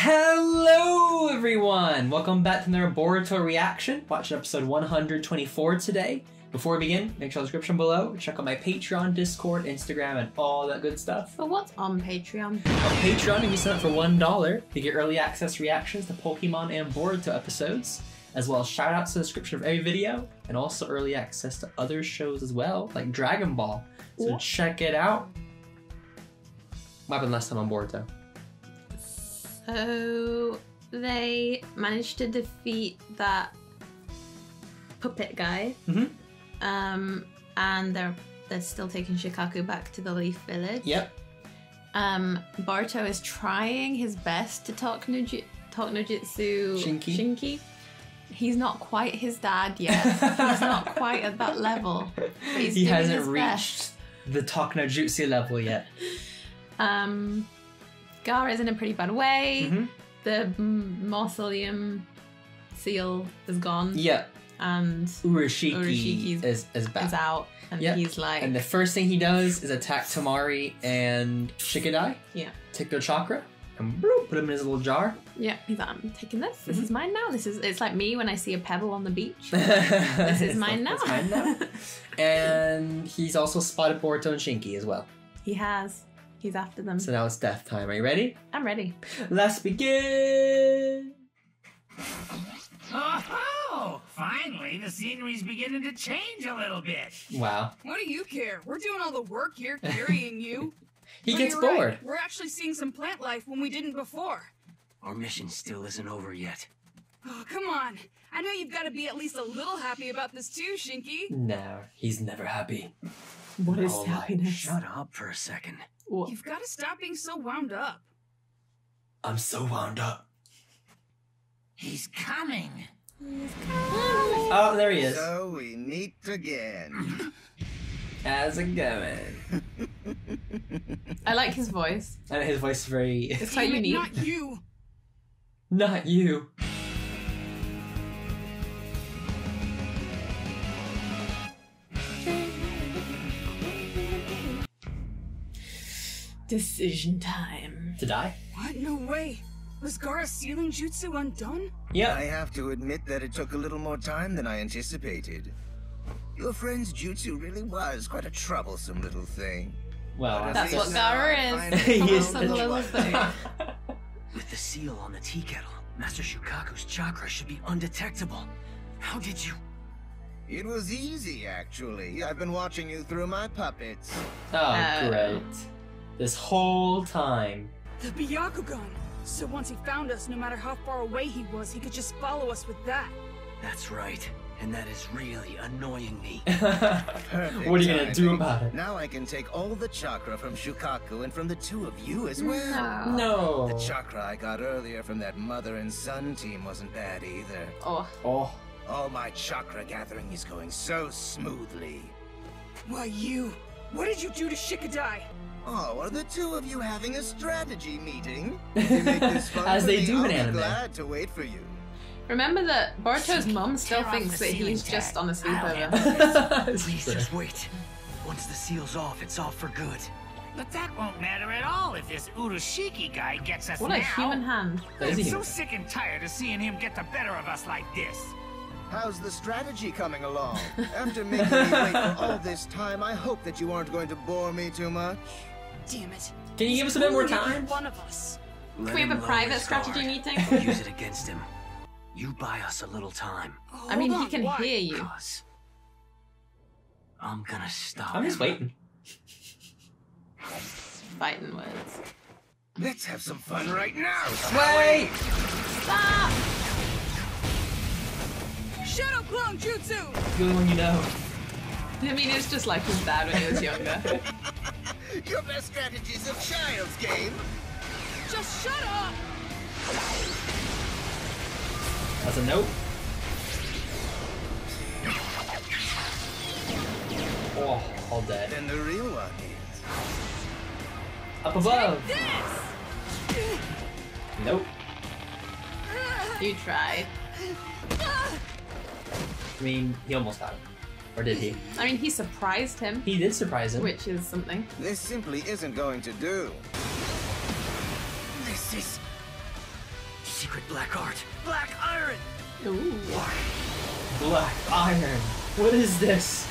Hello, everyone! Welcome back to another Boruto reaction. Watching episode 124 today. Before we begin, make sure the description below. Check out my Patreon, Discord, Instagram, and all that good stuff. But what's on Patreon? On Patreon, if you sign up for $1, you get early access reactions to Pokemon and Boruto episodes, as well as shout outs to the description of every video, and also early access to other shows as well, like Dragon Ball. So What? check it out. What happened last time on Boruto? So they managed to defeat that puppet guy. Mhm. Um, and they're they're still taking Shukaku back to the Leaf Village. Yep. Um, Boruto is trying his best to talk Nuji- talk Nojutsu Shinki. Shinki. He's not quite his dad yet. he's not quite at that level. He hasn't reached best. the Talk no Jutsu level yet. Um, Gar is in a pretty bad way. Mhm. The mausoleum seal is gone, Yeah, and Urashiki Urashiki's- is is back. is out. And Yep. he's like, And the first thing he does is attack Temari and Shikadai. Yeah. Take their chakra and put him in his little jar. yeah, he's like, I'm taking this. This Mhm. is mine now. This is. It's like me when I see a pebble on the beach. this is mine now. mine now. and he's also spotted Boruto and Shinki as well. he has. He's after them. So now it's death time. Are you ready? I'm ready. Let's begin. Oh, finally, the scenery's beginning to change a little bit. Wow. What do you care? We're doing all the work here, carrying you. He But gets you're right, bored. We're actually seeing some plant life when we didn't before. Our mission still isn't over yet. Oh, come on. I know you've got to be at least a little happy about this too, Shinki. No, he's never happy. What is Oh, like, happiness? Shut up for a second. What? You've got to stop being so wound up. I'm so wound up. He's coming. Oh, there he is. So we meet again. How's it going? I like his voice. And his voice is very. It's quite Damn it, unique. Not you. Not you. Decision time. To die? What? No way. Was Gaara's sealing jutsu undone? Yeah. I have to admit that it took a little more time than I anticipated. Your friend's jutsu really was quite a troublesome little thing. Well, But That's what Gaara is. finally He is Some little one. thing. With the seal on the tea kettle, Master Shukaku's chakra should be undetectable. How did you? It was easy, actually. I've been watching you through my puppets. oh, Oh. great. This whole time. The Byakugan. So once he found us, no matter how far away he was, he could just follow us with that. That's right. And that is really annoying me. Perfect what are you gonna do about it? Now I can take all the chakra from Shukaku and from the two of you as well. No. No. The chakra I got earlier from that mother and son team wasn't bad either. Oh, Oh. All my chakra gathering is going so smoothly. Why, you. What did you do to Shikadai? Oh, are the two of you having a strategy meeting? If you make this fun As they me, do in I'll be anime. glad to wait for you. remember that Boruto's mum still thinks that ceiling he's just on a I'll sleepover. Please just wait. Once the seal's off, it's off for good. But that won't matter at all if this Urashiki guy gets us What now. a human hand. I'm so sick and tired of seeing him get the better of us like this. How's the strategy coming along? After making me wait for all this time, I hope that you aren't going to bore me too much. Damn it. Can you give us a bit more time? One of us. Let we have a private strategy meeting? I'll use it against him. You buy us a little time. I mean, Hold he can why? hear you. Cause I'm gonna stop I'm just waiting. Fighting words. Let's have some fun right now. Wait! Stop! Shadow Clone Jutsu! The only one you know. I mean, it's just like his dad when he was younger. Your best strategy's a child's game. Just shut up! That's a nope. Oh, all dead. And the real one is. Up above. This! Nope. you tried. I mean, he almost got him. Or did he? I mean, he surprised him, He did surprise him. which is something. This simply isn't going to do. This is secret black art. Black iron! Ooh. Black iron. What is this?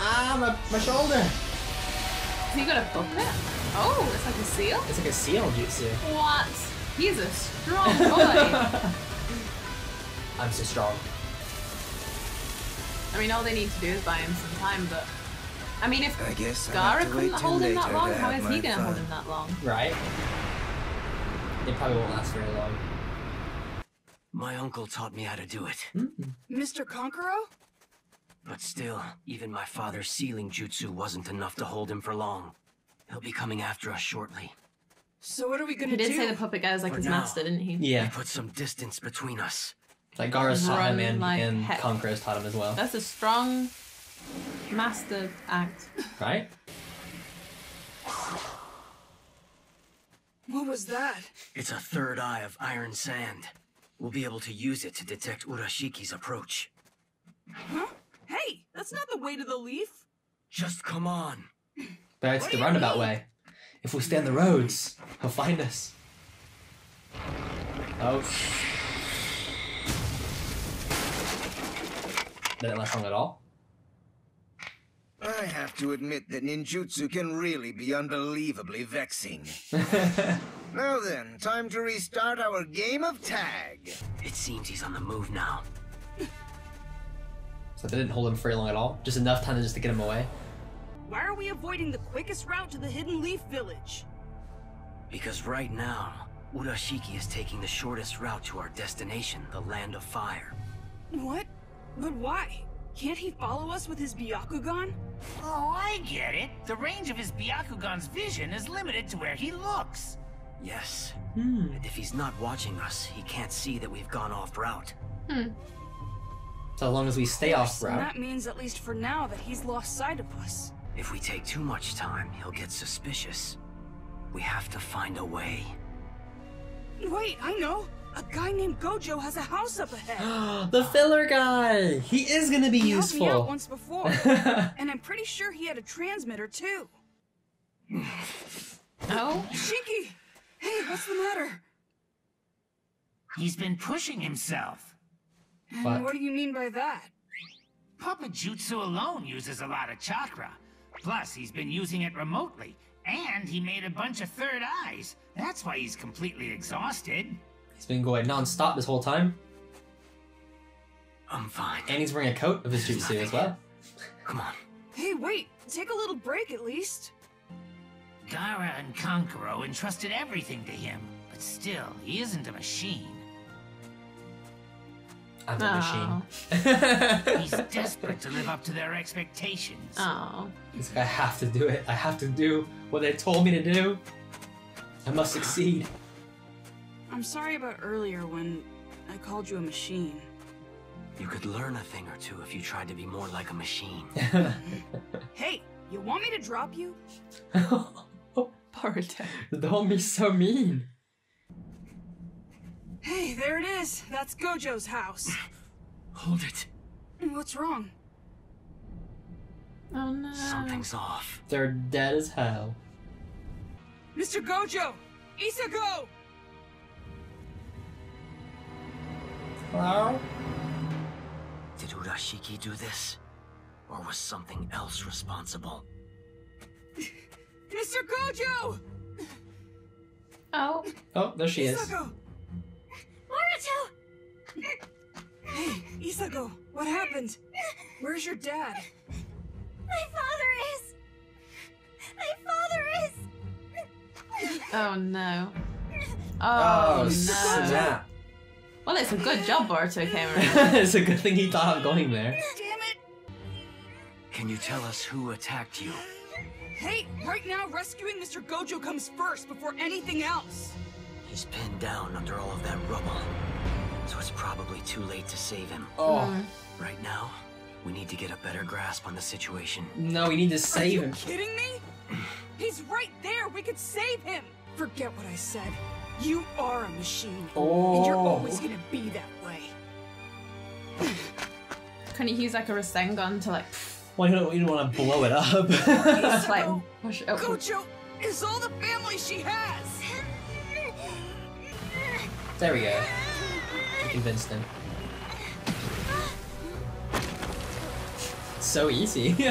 Ah, my, my shoulder. Has he got a puppet? Oh, it's like a seal? It's like a seal jutsu. What? He's a strong boy. I'm so strong. I mean, all they need to do is buy him some time, but. I mean, if I guess I'll Gaara have to wait couldn't hold him that long, to how have is he gonna hold him that long? Right? It probably won't last very long. My uncle taught me how to do it. Hmm. Mr. Kankuro? But still, even my father's sealing jutsu wasn't enough to hold him for long. He'll be coming after us shortly. So what are we gonna He did say the puppet guy was like For his now. master, didn't he? Yeah. We put some distance between us. Like Gaara's taught him Run and, like and heck. Kankuro's taught him as well. That's a strong master act. Right? What was that? It's a third eye of iron sand. We'll be able to use it to detect Urashiki's approach. Huh? Hey, that's not the way to the leaf. Just come on. That's What the do you roundabout mean? way. If we stay on the roads, he'll find us. Oh. Didn't last long at all. I have to admit that ninjutsu can really be unbelievably vexing. now then, time to restart our game of tag. It seems he's on the move now. So they didn't hold him for very long at all. Just enough time to just to get him away. Why are we avoiding the quickest route to the Hidden Leaf Village? Because right now, Urashiki is taking the shortest route to our destination, the Land of Fire. What? But why? Can't he follow us with his Byakugan? Oh, I get it. The range of his Byakugan's vision is limited to where he looks. Yes. Hmm. And if he's not watching us, he can't see that we've gone off route. Hmm. So long as we stay off route. that means, at least for now, that he's lost sight of us. If we take too much time, he'll get suspicious. We have to find a way. Wait, I know! A guy named Gojo has a house up ahead. the filler guy! He is gonna be he helped me out once before, and I'm pretty sure he had a transmitter too. Oh, Shinki! Hey, what's the matter? He's been pushing himself. And What? what do you mean by that? Puppet Jutsu alone uses a lot of chakra. Plus, he's been using it remotely. And he made a bunch of third eyes. That's why he's completely exhausted. He's been going non-stop this whole time. I'm fine. And he's wearing a coat of his jutsu as well. Come on. Hey, wait! Take a little break at least. Gaara and Kankuro entrusted everything to him. But still, he isn't a machine. I'm a Aw. machine. Oh. He's desperate to live up to their expectations. oh. He's like, I have to do it. I have to do what they told me to do. I must succeed. I'm sorry about earlier when I called you a machine. You could learn a thing or two if you tried to be more like a machine. Hey, you want me to drop you? Boruto. Don't be so mean. Hey, there it is. That's Gojo's house. Hold it. What's wrong? Oh no. Something's off. They're dead as hell. Mr. Gojo! Isago! Hello? Did Urashiki do this? Or was something else responsible? Mr. Gojo! Oh. Oh, there she is. Isago! Isago, what happened? Where's your dad? My father is. My father is. Oh no. Oh, Oh, no. snap. Well, it's a good job Boruto came around. it's a good thing he thought of going there. Damn it! Can you tell us who attacked you? Hey, right now rescuing Mr. Gojo comes first before anything else. He's pinned down under all of that rubble. So it's probably too late to save him. Oh, hmm. Right now, we need to get a better grasp on the situation. no, we need to save him. Are save you him. kidding me? He's right there. We could save him. Forget what I said. You are a machine. And you're Oh. always gonna be that way. Can you use like a Rasengan to like Well, you don't, you don't want to blow it up. It's like, push it up. Gojo is all the family she has. there we go. I convinced him. So easy.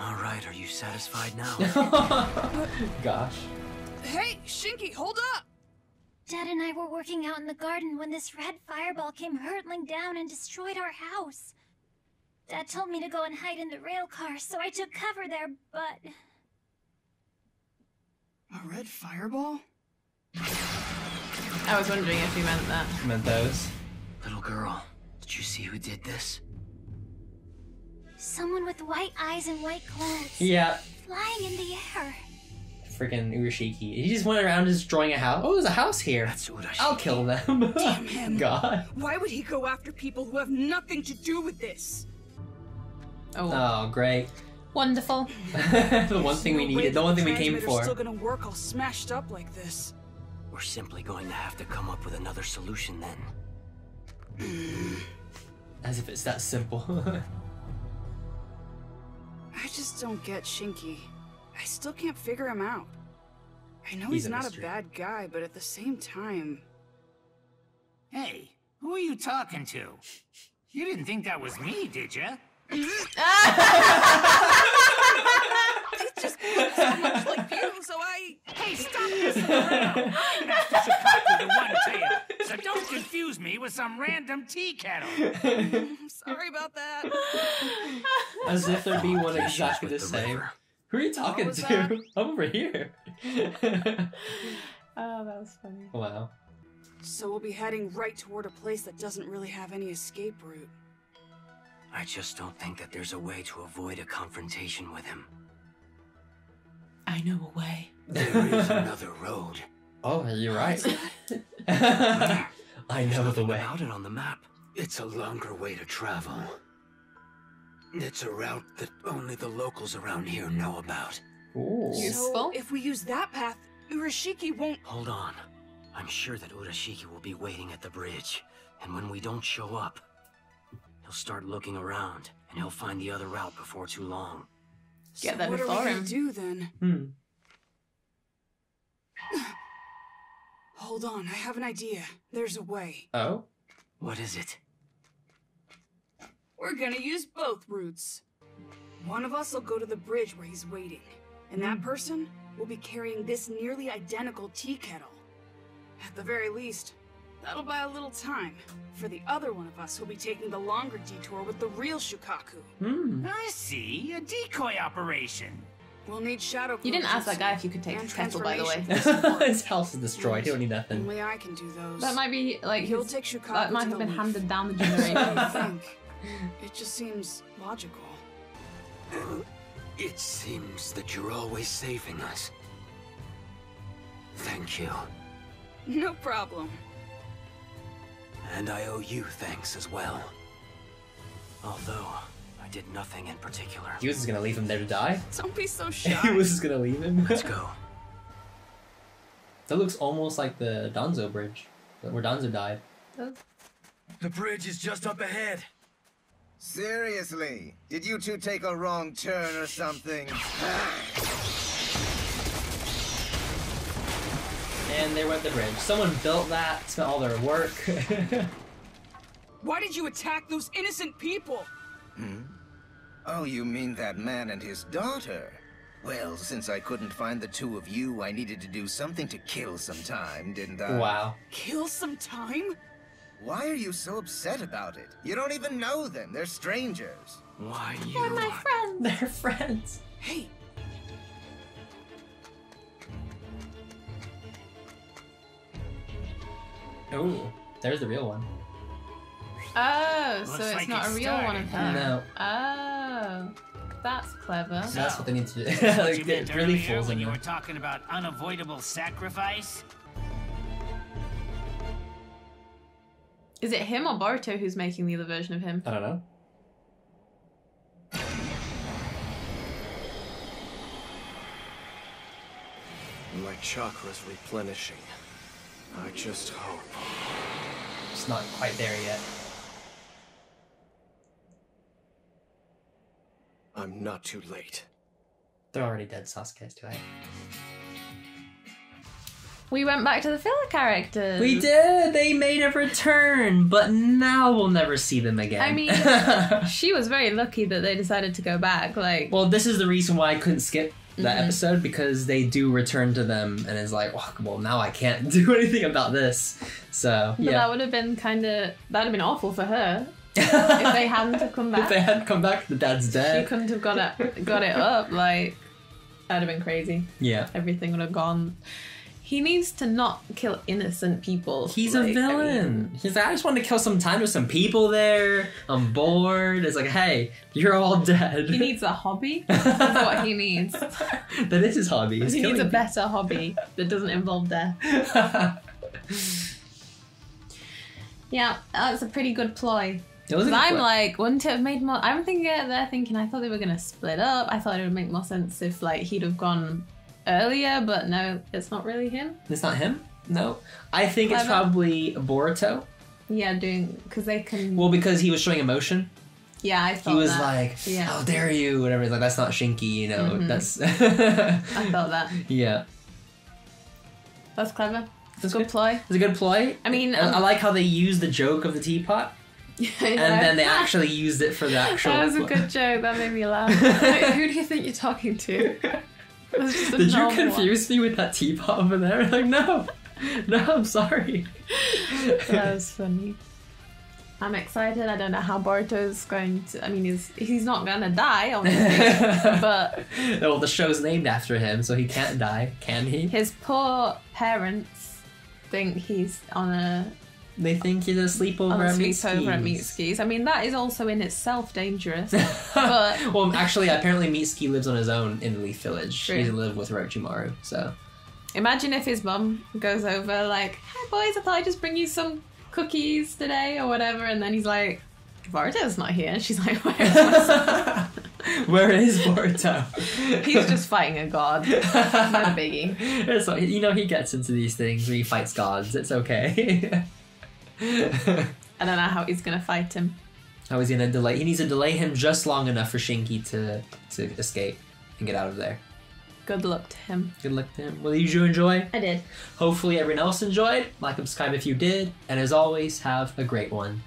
All right, are you satisfied now? Gosh. Hey, Shinki, hold up! Dad and I were working out in the garden when this red fireball came hurtling down and destroyed our house. Dad told me to go and hide in the rail car, so I took cover there, but A red fireball? I was wondering if you meant that. Meant those, Little girl, did you see who did this? someone with white eyes and white clothes Yeah, flying in the air. freaking Urashiki. He just went around destroying a house. Oh, there's a house here. That's Urashi. I'll kill them. Damn oh, him. God. Why would he go after people who have nothing to do with this? Oh, Oh, great. wonderful. the one thing we needed. The that one thing we came transmitter's for. still gonna work all smashed up like this. We're simply going to have to come up with another solution then. As if it's that simple. I just don't get Shinki. I still can't figure him out. I know He's he's, a not mystery. a bad guy, but at the same time, Hey, who are you talking to? You didn't think that was me, did you? it just looks so much like you, so I. Hey, stop messing around! I'm Master Shukaku the One Tail, so don't confuse me with some random tea kettle. I'm sorry about that. As if there'd be one exactly the with same. river. Who are you talking to? that? I'm over here. Oh, that was funny. wow. So we'll be heading right toward a place that doesn't really have any escape route. I just don't think that there's a way to avoid a confrontation with him. I know a way. There is another road. Oh, you're right. I know the Nothing way. about it on the map. It's a longer way to travel. It's a route that only the locals around here know about. Ooh. Useful. So if we use that path, Urashiki won't. Hold on. I'm sure that Urashiki will be waiting at the bridge. And when we don't show up, he'll start looking around, and he'll find the other route before too long. Get so there what are we gonna do then? Hmm. Hold on, I have an idea. There's a way. Oh? What is it? We're gonna use both routes. One of us will go to the bridge where he's waiting, and that person will be carrying this nearly identical tea kettle. At the very least, that'll buy a little time. For the other one of us who'll be taking the longer detour with the real Shukaku. Hmm. I see, a decoy operation. We'll need shadow You didn't ask that guy if you could take and his kettle, by the way. His house is destroyed. He don't need nothing. Only I can do those. That might be like He'll his, take Shukaku that might have been leaf. handed down the I generations. think. It just seems logical. It seems that you're always saving us. Thank you. No problem. And I owe you thanks as well. Although, I did nothing in particular. He was just gonna leave him there to die. Don't be so he shy. was just gonna leave him. Let's go. That looks almost like the Danzo bridge, where Danzo died. The bridge is just up ahead. Seriously, did you two take a wrong turn or something? And there went the bridge. Someone built that, spent all their work. Why did you attack those innocent people? Hmm? Oh, you mean that man and his daughter? Well, since I couldn't find the two of you, I needed to do something to kill some time, didn't I? wow. Kill some time? Why are you so upset about it? You don't even know them. They're strangers. Why you? They're my friends. They're friends. Hey, Oh, there's the real one. Oh, so it's like not a it's real one of them. No, Oh, that's clever. So- that's what they need to do. Like, you it really earlier fools when them. you were talking about unavoidable sacrifice? Is it him or Boruto who's making the other version of him? I don't know. My chakra's replenishing. I just hope. It's not quite there yet. I'm not too late. They're already dead, Sasuke, is too. We went back to the filler characters. We did. They made a return, but now we'll never see them again. I mean, she was very lucky that they decided to go back. Like, well, this is the reason why I couldn't skip that Mhm. episode because they do return to them, and it's like, oh, well, now I can't do anything about this. So but yeah, that would have been kind of that'd have been awful for her if they hadn't have come if back. they hadn't come back, the dad's dead. she couldn't have got it got it up. Like, that'd have been crazy. Yeah, Everything would have gone. He needs to not kill innocent people. he's Like, a I villain. mean, He's like, I just want to kill some time with some people there. I'm bored. It's like, hey, you're all dead. he needs a hobby. That's what he needs. But that is his hobby. He's he needs a better hobby that doesn't involve death. Yeah, that's a pretty good ploy. It was a 'Cause I'm like, wouldn't it have made more? I'm thinking they're thinking I thought they were gonna split up. I thought it would make more sense if like he'd have gone earlier, but no, it's not really him. It's not him? No. I think it's Clever. probably Boruto. Yeah, doing because they can. Well, because he was showing emotion. yeah, I thought He was that. like, Yeah. how dare you? Whatever. He's like, that's not Shinki, you know. Mhm. That's. I thought that. yeah. That's clever. That's good good. ploy. It's a good ploy. I mean, I, I um, like how they used the joke of the teapot, and then they actually used it for the actual. That was a good joke. That made me laugh. Like, who do you think you're talking to? It was just a Did you normal one. confuse me with that teapot over there? Like, no, no, I'm sorry. That was funny. I'm excited. I don't know how Boruto's going to. I mean, he's he's not gonna die, obviously, but well, the show's named after him, so he can't die, can he? his poor parents think he's on a They think he's a sleepover a oh, sleepover at Mitsuki's. Mitsuki's. I mean, that is also in itself dangerous. but well, actually, apparently Mitsuki lives on his own in Leaf Village. True. He doesn't with Orochimaru, so imagine if his mum goes over like, "Hi boys, I thought I'd just bring you some cookies today or whatever," and then he's like, "Boruto's not here." And she's like, "Where is my son?" where is Boruto? He's just fighting a god. Not a biggie. It's you know, he gets into these things where he fights gods. It's okay. I don't know how he's gonna fight him. How is he gonna delay? He needs to delay him just long enough for Shinki to to escape and get out of there. Good luck to him. Good luck to him. Well, did you enjoy? I did. Hopefully, everyone else enjoyed. Like and subscribe if you did, and as always, have a great one.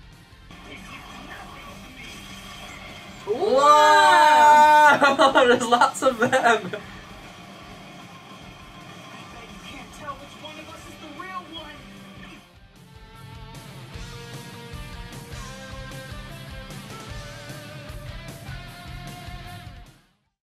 Wow! There's lots of them.